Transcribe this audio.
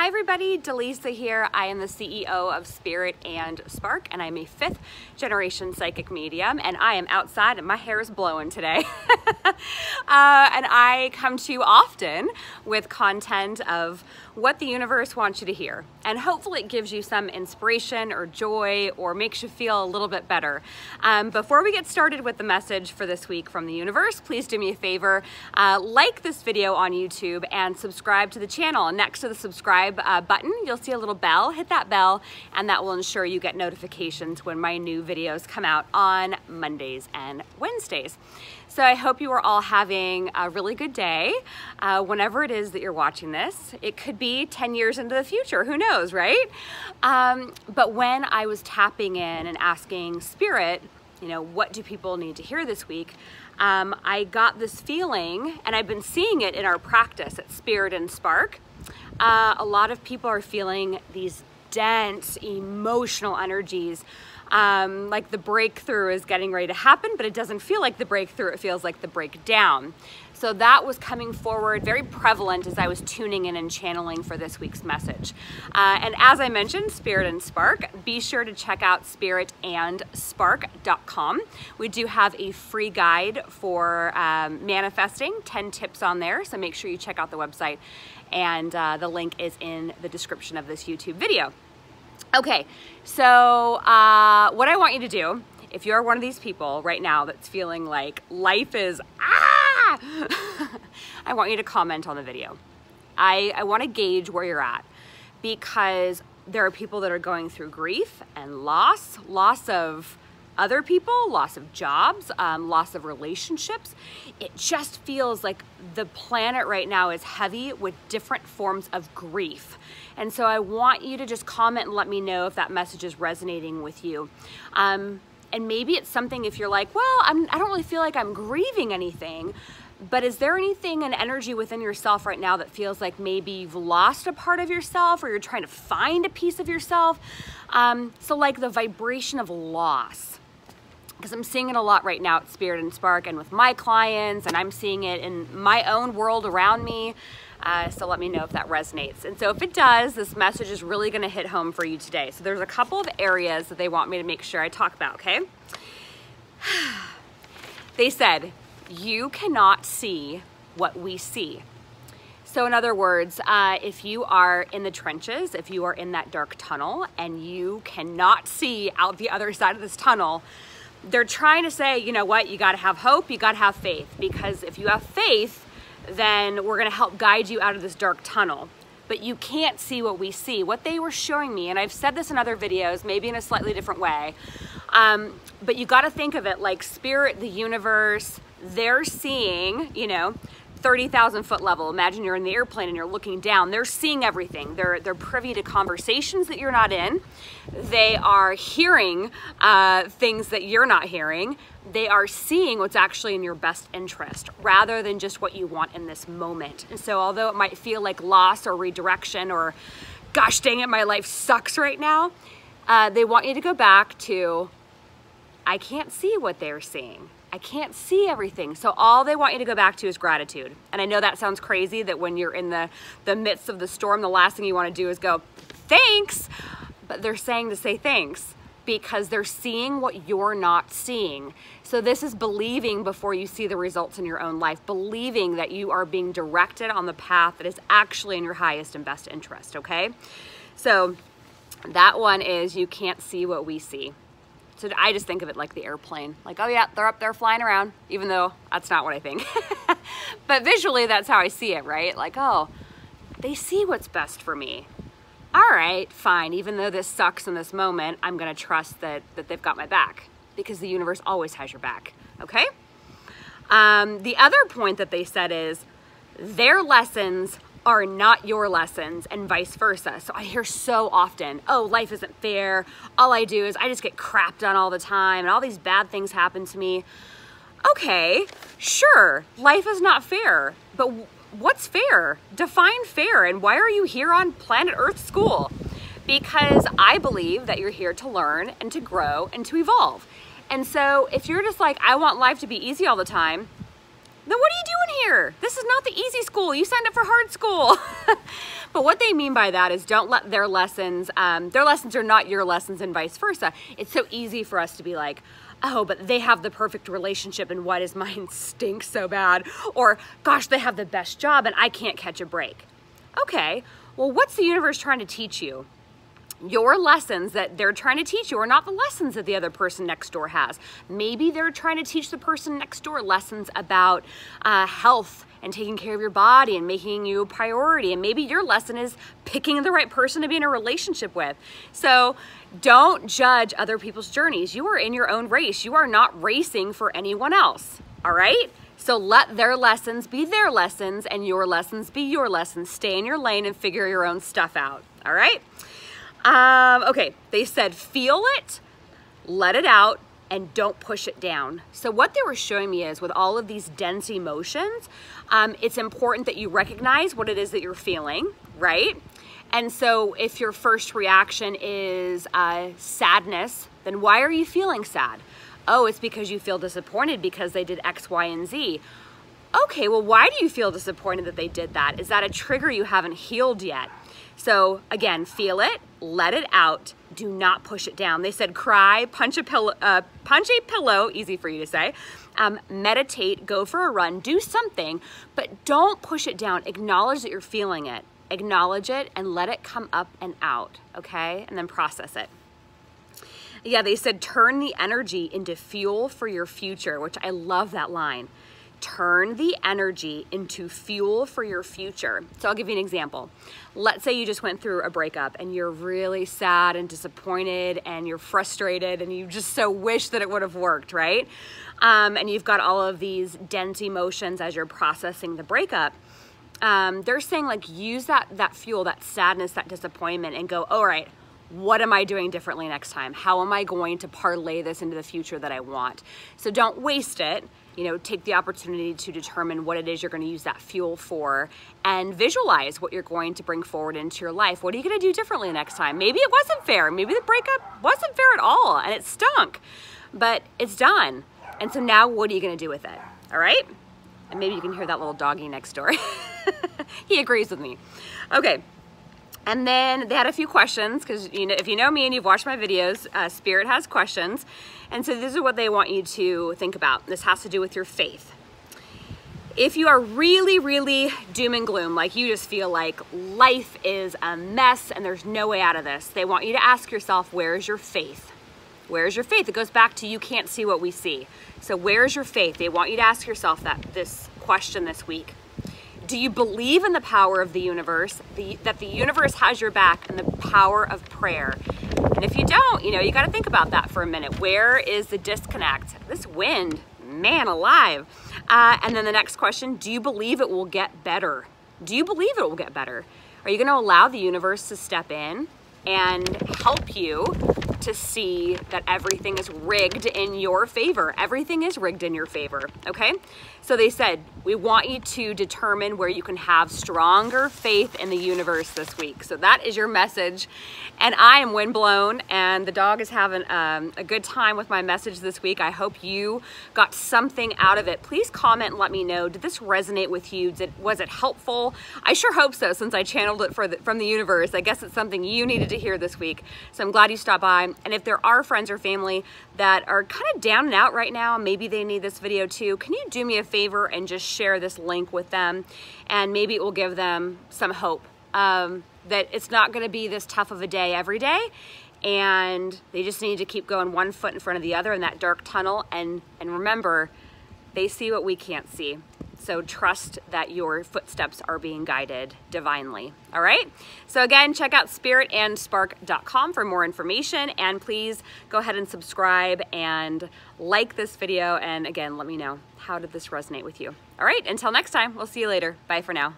Hi everybody, Dallisa here. I am the CEO of Spirit and Spark and I'm a fifth generation psychic medium and I am outside and my hair is blowing today. uh, and I come to you often with content of what the universe wants you to hear. And hopefully it gives you some inspiration or joy or makes you feel a little bit better. Um, before we get started with the message for this week from the universe, please do me a favor, uh, like this video on YouTube and subscribe to the channel. Next to the subscribe uh, button, you'll see a little bell. Hit that bell and that will ensure you get notifications when my new videos come out on Mondays and Wednesdays. So I hope you are all having a really good day uh, whenever it is that you're watching this. It could be 10 years into the future, who knows, right? Um, but when I was tapping in and asking Spirit, you know, what do people need to hear this week? Um, I got this feeling, and I've been seeing it in our practice at Spirit and Spark, uh, a lot of people are feeling these dense emotional energies. Um, like the breakthrough is getting ready to happen, but it doesn't feel like the breakthrough, it feels like the breakdown. So that was coming forward very prevalent as I was tuning in and channeling for this week's message. Uh, and as I mentioned, Spirit and Spark, be sure to check out spiritandspark.com. We do have a free guide for um, manifesting, 10 tips on there. So make sure you check out the website and uh, the link is in the description of this YouTube video. Okay, so uh, what I want you to do, if you're one of these people right now that's feeling like life is ah, I want you to comment on the video. I, I want to gauge where you're at because there are people that are going through grief and loss, loss of other people, loss of jobs, um, loss of relationships. It just feels like the planet right now is heavy with different forms of grief. And so I want you to just comment and let me know if that message is resonating with you. Um, and maybe it's something if you're like, well, I'm, I don't really feel like I'm grieving anything, but is there anything an energy within yourself right now that feels like maybe you've lost a part of yourself or you're trying to find a piece of yourself? Um, so like the vibration of loss because I'm seeing it a lot right now at Spirit and Spark and with my clients, and I'm seeing it in my own world around me. Uh, so let me know if that resonates. And so if it does, this message is really gonna hit home for you today. So there's a couple of areas that they want me to make sure I talk about, okay? they said, you cannot see what we see. So in other words, uh, if you are in the trenches, if you are in that dark tunnel and you cannot see out the other side of this tunnel, they're trying to say, you know what, you got to have hope, you got to have faith, because if you have faith, then we're going to help guide you out of this dark tunnel. But you can't see what we see. What they were showing me, and I've said this in other videos, maybe in a slightly different way, um, but you got to think of it like spirit, the universe, they're seeing, you know, 30,000 foot level. Imagine you're in the airplane and you're looking down. They're seeing everything. They're, they're privy to conversations that you're not in. They are hearing uh, things that you're not hearing. They are seeing what's actually in your best interest rather than just what you want in this moment. And so although it might feel like loss or redirection or gosh dang it, my life sucks right now, uh, they want you to go back to, I can't see what they're seeing. I can't see everything. So all they want you to go back to is gratitude. And I know that sounds crazy that when you're in the, the midst of the storm, the last thing you want to do is go, thanks. But they're saying to say thanks because they're seeing what you're not seeing. So this is believing before you see the results in your own life, believing that you are being directed on the path that is actually in your highest and best interest, okay? So that one is you can't see what we see. So I just think of it like the airplane. Like, oh yeah, they're up there flying around, even though that's not what I think. but visually, that's how I see it, right? Like, oh, they see what's best for me. All right, fine. Even though this sucks in this moment, I'm gonna trust that, that they've got my back because the universe always has your back, okay? Um, the other point that they said is their lessons are not your lessons and vice versa. So I hear so often, oh, life isn't fair. All I do is I just get crapped on all the time and all these bad things happen to me. Okay, sure, life is not fair, but what's fair? Define fair and why are you here on planet Earth school? Because I believe that you're here to learn and to grow and to evolve. And so if you're just like, I want life to be easy all the time, then what are you doing This is not the easy school. You signed up for hard school. but what they mean by that is don't let their lessons, um, their lessons are not your lessons and vice versa. It's so easy for us to be like, oh, but they have the perfect relationship and why does mine stink so bad? Or gosh, they have the best job and I can't catch a break. Okay, well, what's the universe trying to teach you? Your lessons that they're trying to teach you are not the lessons that the other person next door has. Maybe they're trying to teach the person next door lessons about uh, health and taking care of your body and making you a priority. And maybe your lesson is picking the right person to be in a relationship with. So don't judge other people's journeys. You are in your own race. You are not racing for anyone else. All right? So let their lessons be their lessons and your lessons be your lessons. Stay in your lane and figure your own stuff out. All right? Um, okay, they said feel it, let it out, and don't push it down. So what they were showing me is with all of these dense emotions, um, it's important that you recognize what it is that you're feeling, right? And so if your first reaction is uh, sadness, then why are you feeling sad? Oh, it's because you feel disappointed because they did X, Y, and Z. Okay, well, why do you feel disappointed that they did that? Is that a trigger you haven't healed yet? So again, feel it, let it out. Do not push it down. They said cry, punch a pillow, uh, punch a pillow, easy for you to say. Um, meditate, go for a run, do something, but don't push it down. Acknowledge that you're feeling it. Acknowledge it and let it come up and out, okay? And then process it. Yeah, they said turn the energy into fuel for your future, which I love that line turn the energy into fuel for your future. So I'll give you an example. Let's say you just went through a breakup and you're really sad and disappointed and you're frustrated and you just so wish that it would have worked, right? Um, and you've got all of these dense emotions as you're processing the breakup. Um, they're saying like use that that fuel, that sadness, that disappointment, and go, all right, what am I doing differently next time? How am I going to parlay this into the future that I want? So don't waste it you know, take the opportunity to determine what it is you're going to use that fuel for and visualize what you're going to bring forward into your life. What are you going to do differently next time? Maybe it wasn't fair. Maybe the breakup wasn't fair at all and it stunk, but it's done. And so now what are you going to do with it? All right? And maybe you can hear that little doggy next door. he agrees with me. Okay. And then they had a few questions because you know, if you know me and you've watched my videos, uh, Spirit has questions. And so this is what they want you to think about. This has to do with your faith. If you are really, really doom and gloom, like you just feel like life is a mess and there's no way out of this, they want you to ask yourself, where is your faith? Where is your faith? It goes back to you can't see what we see. So where is your faith? They want you to ask yourself that this question this week. Do you believe in the power of the universe, the, that the universe has your back and the power of prayer? And if you don't, you know, you got to think about that for a minute. Where is the disconnect? This wind, man alive. Uh, and then the next question, do you believe it will get better? Do you believe it will get better? Are you going to allow the universe to step in and help you to see that everything is rigged in your favor. Everything is rigged in your favor, okay? So they said, we want you to determine where you can have stronger faith in the universe this week. So that is your message. And I am windblown and the dog is having um, a good time with my message this week. I hope you got something out of it. Please comment and let me know. Did this resonate with you? Did, was it helpful? I sure hope so since I channeled it the, from the universe. I guess it's something you needed to hear this week. So I'm glad you stopped by. And if there are friends or family that are kind of down and out right now, maybe they need this video too, can you do me a favor and just share this link with them? And maybe it will give them some hope um, that it's not going to be this tough of a day every day. And they just need to keep going one foot in front of the other in that dark tunnel. And, and remember, they see what we can't see. So trust that your footsteps are being guided divinely. All right. So again, check out spiritandspark.com for more information and please go ahead and subscribe and like this video. And again, let me know how did this resonate with you. All right. Until next time, we'll see you later. Bye for now.